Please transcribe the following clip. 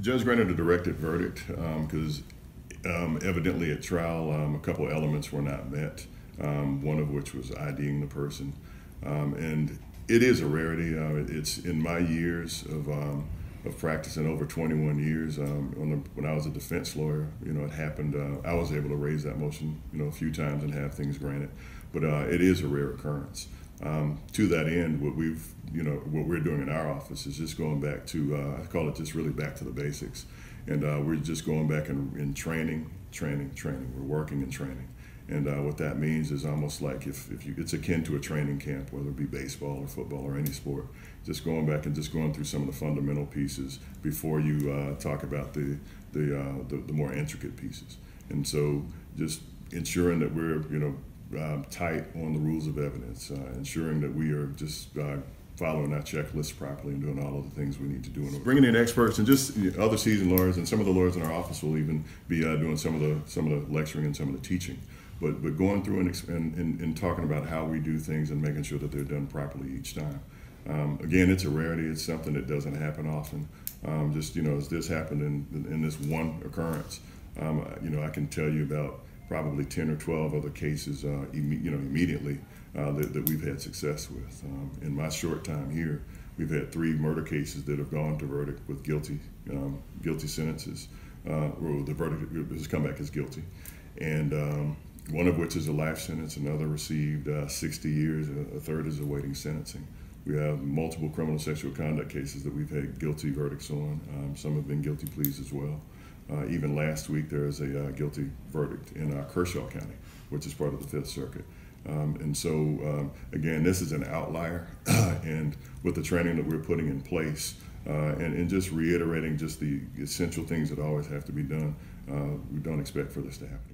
Judge granted a directed verdict because um, evidently at trial um, a couple elements were not met, um, one of which was IDing the person. Um, and it is a rarity. Uh, it's in my years of, of practicing over 21 years. Um, the, when I was a defense lawyer, you know, it happened. Uh, I was able to raise that motion, you know, a few times and have things granted. But uh, it is a rare occurrence. Um, to that end, what we've, you know, what we're doing in our office is just going back to, uh, I call it just really back to the basics. And uh, we're just going back and in training, training, training. We're working and training. And uh, what that means is almost like if, if you, it's akin to a training camp, whether it be baseball or football or any sport. Just going back and just going through some of the fundamental pieces before you uh, talk about the the, uh, the, the more intricate pieces. And so just ensuring that we're you know um, tight on the rules of evidence, uh, ensuring that we are just uh, following that checklist properly and doing all of the things we need to do. And bringing in experts and just other seasoned lawyers, and some of the lawyers in our office will even be uh, doing some of the some of the lecturing and some of the teaching. But but going through and, and, and, talking about how we do things and making sure that they're done properly each time. Um, again, it's a rarity. It's something that doesn't happen often. Um, just you know, as this happened in in this one occurrence, um, you know, I can tell you about probably 10 or 12 other cases, uh, you know, immediately uh, that, that, we've had success with. Um, in my short time here, we've had three murder cases that have gone to verdict with guilty, um, guilty sentences. Uh, or the verdict has come back as guilty, and um, one of which is a life sentence. Another received uh, 60 years. A, a third is awaiting sentencing. We have multiple criminal sexual conduct cases that we've had guilty verdicts on. Um, some have been guilty pleas as well. Uh, even last week, there is a uh, guilty verdict in uh, Kershaw County, which is part of the Fifth Circuit. Um, and so, um, again, this is an outlier. and with the training that we're putting in place, uh, and, and, just reiterating just the essential things that always have to be done, uh, we don't expect for this to happen.